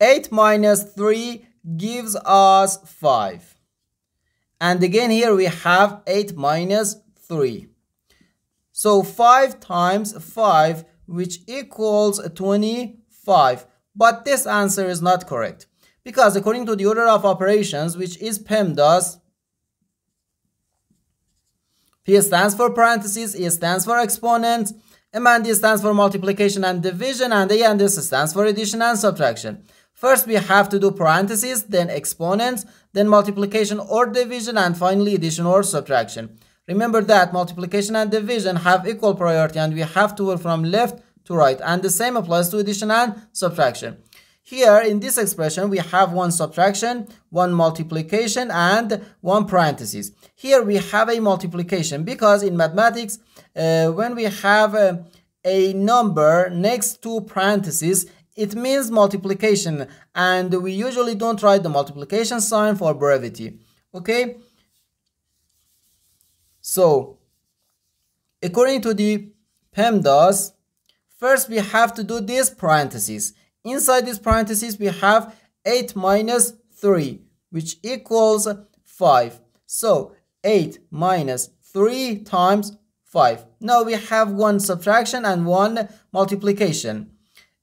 8 minus 3 gives us 5. And again here we have 8 minus 3. So 5 times 5 which equals 25. But this answer is not correct. Because according to the order of operations which is PEMDAS, P stands for parentheses, E stands for exponent, M and D stands for multiplication and division, and A and S stands for addition and subtraction. First, we have to do parentheses, then exponents, then multiplication or division, and finally addition or subtraction. Remember that multiplication and division have equal priority and we have to work from left to right. And the same applies to addition and subtraction. Here in this expression, we have one subtraction, one multiplication, and one parentheses. Here we have a multiplication because in mathematics, uh, when we have uh, a number next to parentheses, it means multiplication and we usually don't write the multiplication sign for brevity okay? So according to the PEMDAS first we have to do this parentheses inside this parentheses we have 8 minus 3 which equals 5 so 8 minus 3 times 5 now we have one subtraction and one multiplication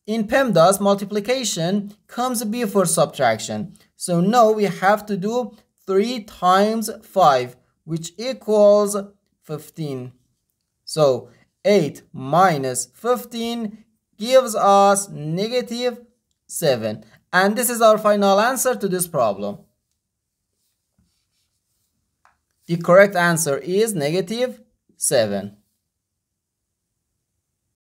in PEMDAS, multiplication comes before subtraction. So now we have to do 3 times 5, which equals 15. So 8 minus 15 gives us negative 7. And this is our final answer to this problem. The correct answer is negative 7.